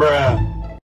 bruh.